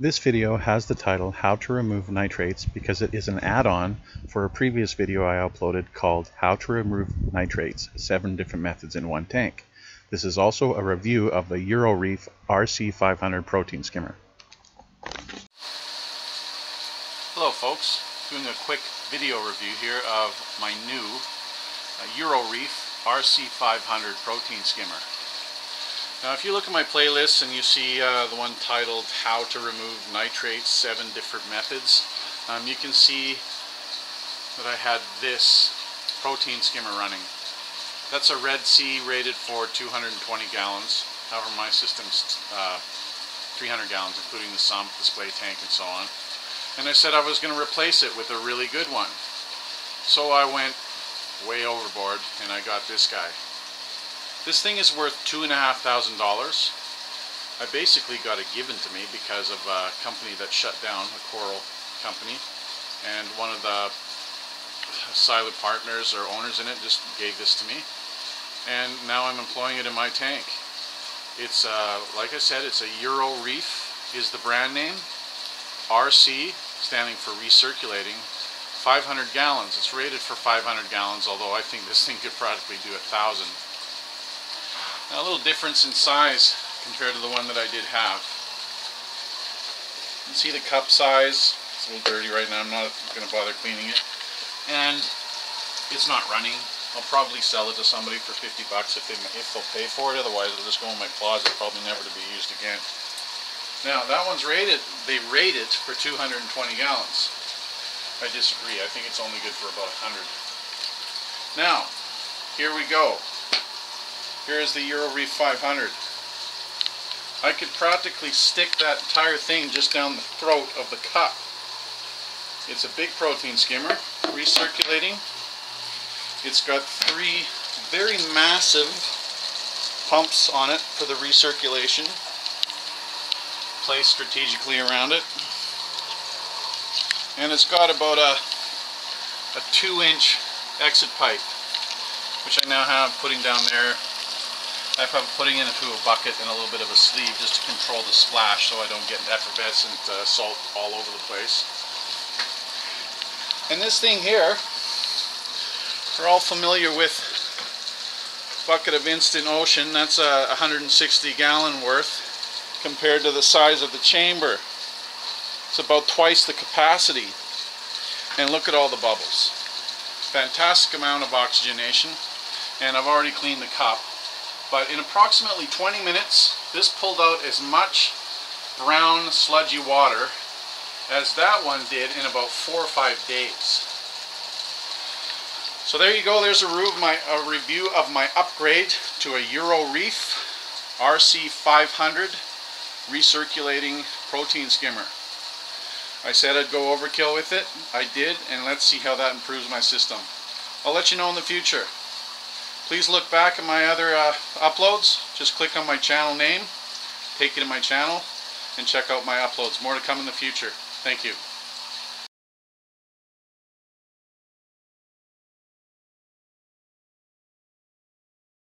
This video has the title How to Remove Nitrates because it is an add-on for a previous video I uploaded called How to Remove Nitrates, 7 different methods in one tank. This is also a review of the Euroreef RC500 protein skimmer. Hello folks, doing a quick video review here of my new uh, Euroreef RC500 protein skimmer. Now if you look at my playlist and you see uh, the one titled How to Remove Nitrates, 7 Different Methods, um, you can see that I had this protein skimmer running. That's a Red Sea rated for 220 gallons. However, my system's uh, 300 gallons, including the sump, display tank, and so on. And I said I was going to replace it with a really good one. So I went way overboard and I got this guy. This thing is worth two and a half thousand dollars. I basically got it given to me because of a company that shut down, a coral company, and one of the silent partners or owners in it just gave this to me, and now I'm employing it in my tank. It's, uh, like I said, it's a Euro Reef is the brand name. RC, standing for recirculating, 500 gallons. It's rated for 500 gallons, although I think this thing could practically do a 1,000 a little difference in size compared to the one that I did have. You see the cup size. It's a little dirty right now. I'm not going to bother cleaning it. And it's not running. I'll probably sell it to somebody for 50 bucks if, they, if they'll pay for it. Otherwise, it'll just go in my closet, probably never to be used again. Now, that one's rated, they rate it for 220 gallons. I disagree. I think it's only good for about 100. Now, here we go. Here's the Euro Reef 500. I could practically stick that entire thing just down the throat of the cup. It's a big protein skimmer, recirculating. It's got three very massive pumps on it for the recirculation, placed strategically around it. And it's got about a, a two inch exit pipe, which I now have putting down there I am putting it into a bucket and a little bit of a sleeve just to control the splash so I don't get effervescent uh, salt all over the place. And this thing here, we're all familiar with bucket of Instant Ocean. That's a 160 gallon worth compared to the size of the chamber. It's about twice the capacity. And look at all the bubbles. Fantastic amount of oxygenation. And I've already cleaned the cup. But in approximately 20 minutes, this pulled out as much brown sludgy water as that one did in about four or five days. So there you go, there's a, review of my upgrade to a Euro Reef RC500 recirculating protein skimmer. I said I'd go overkill with it, I did, and let's see how that improves my system. I'll let you know in the future. Please look back at my other uh, uploads. Just click on my channel name, take you to my channel, and check out my uploads. More to come in the future. Thank you.